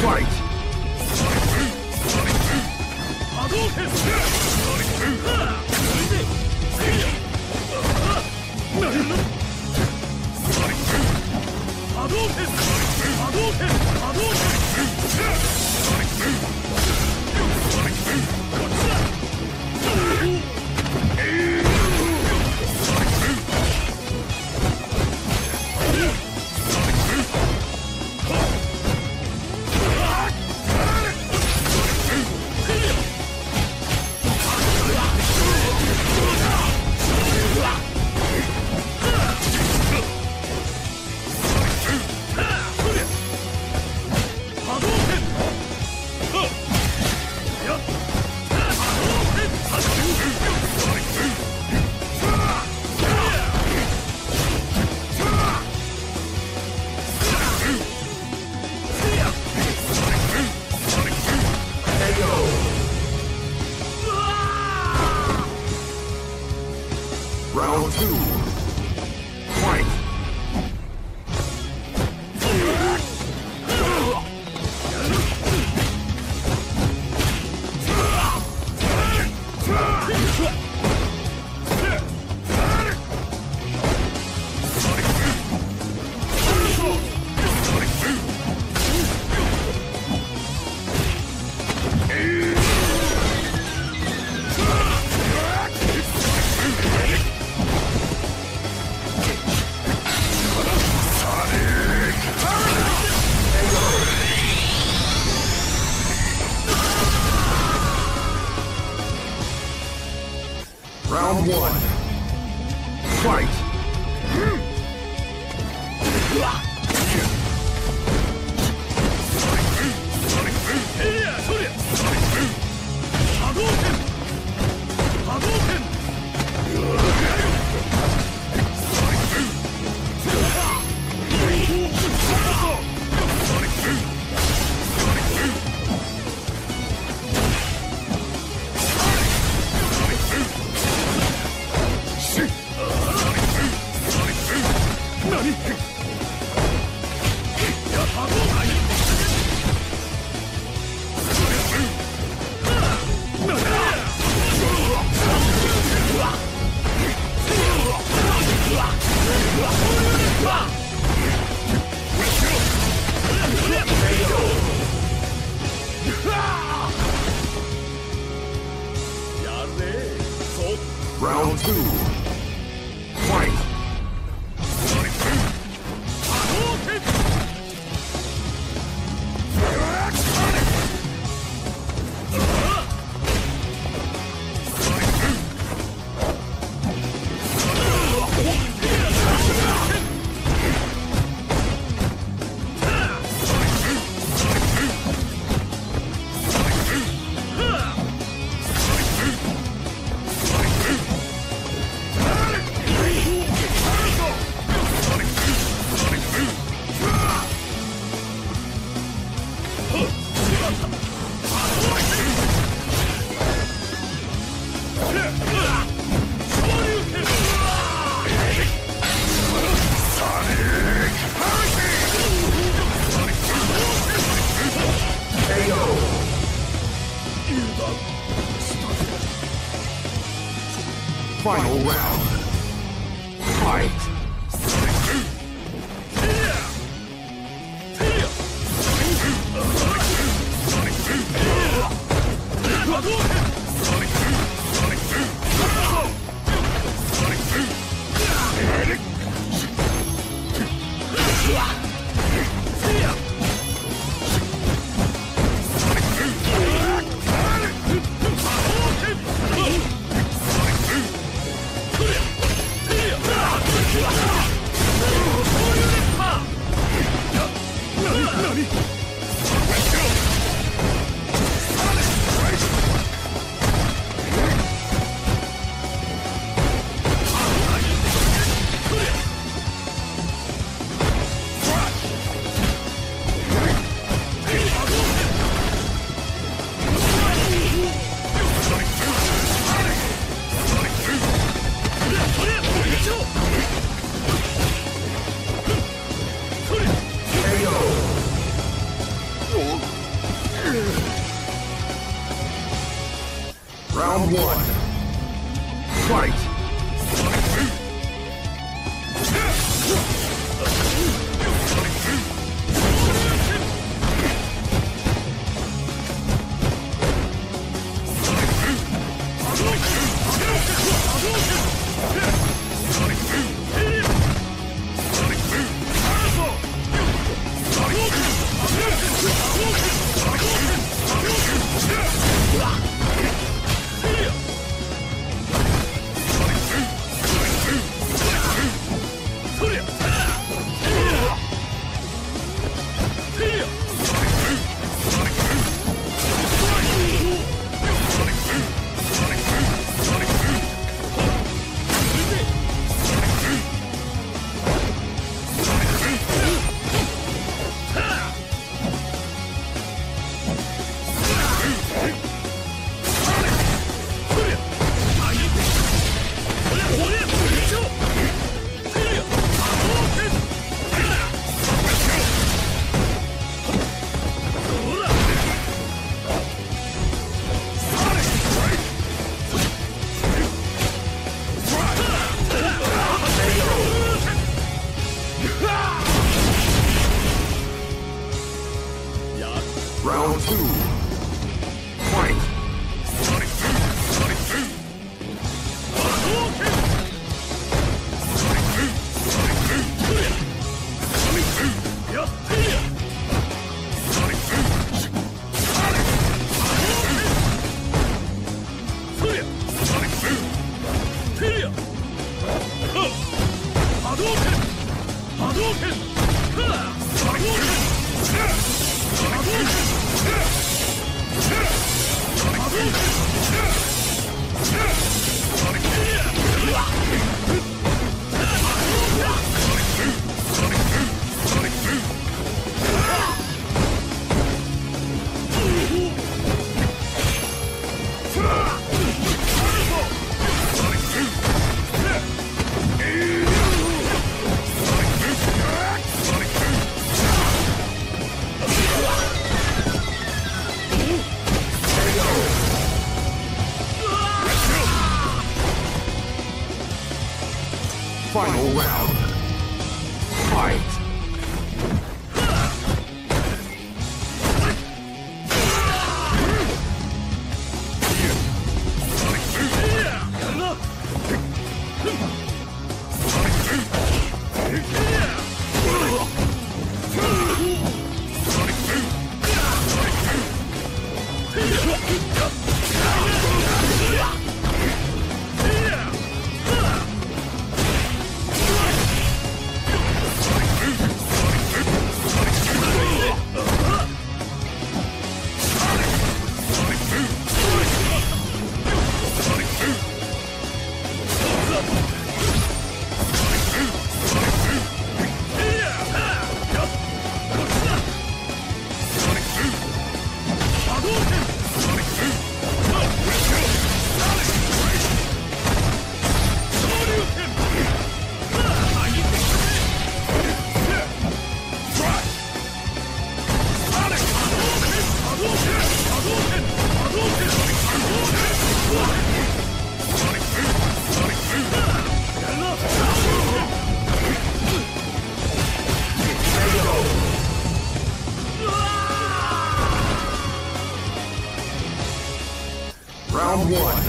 Fight! Round two. うわっ Final round. One.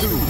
Two.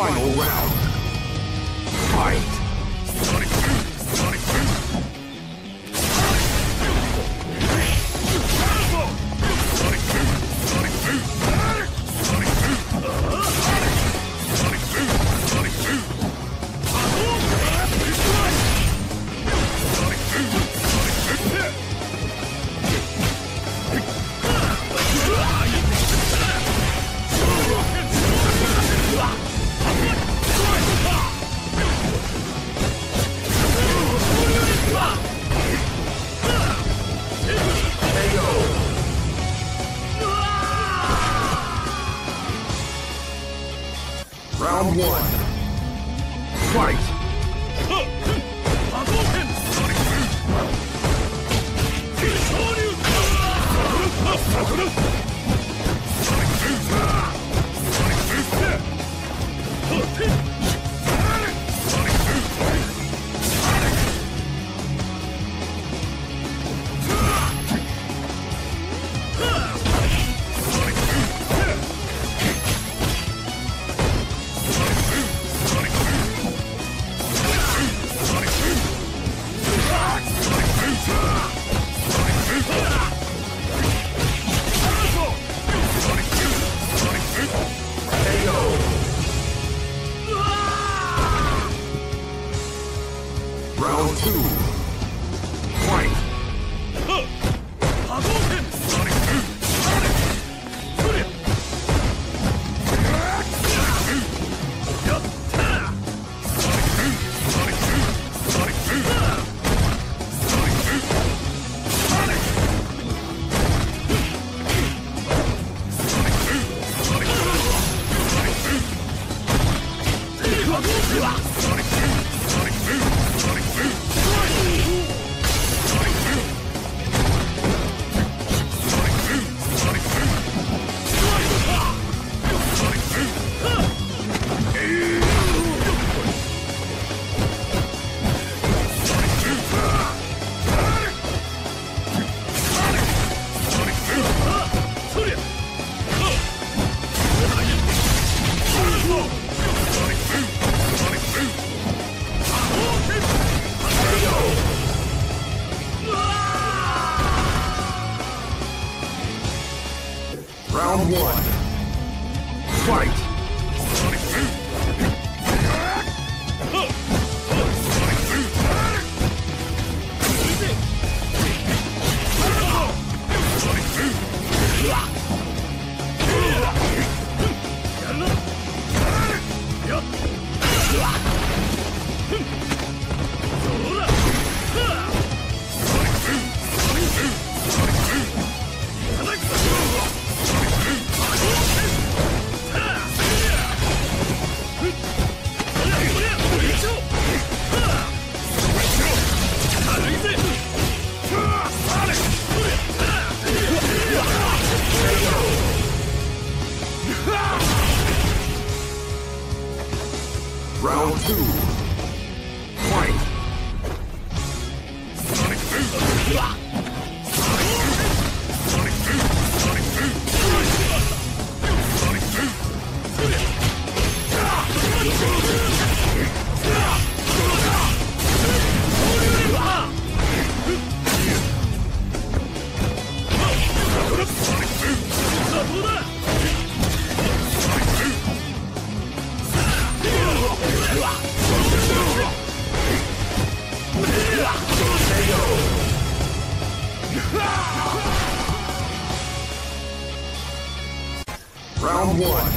Final round. one.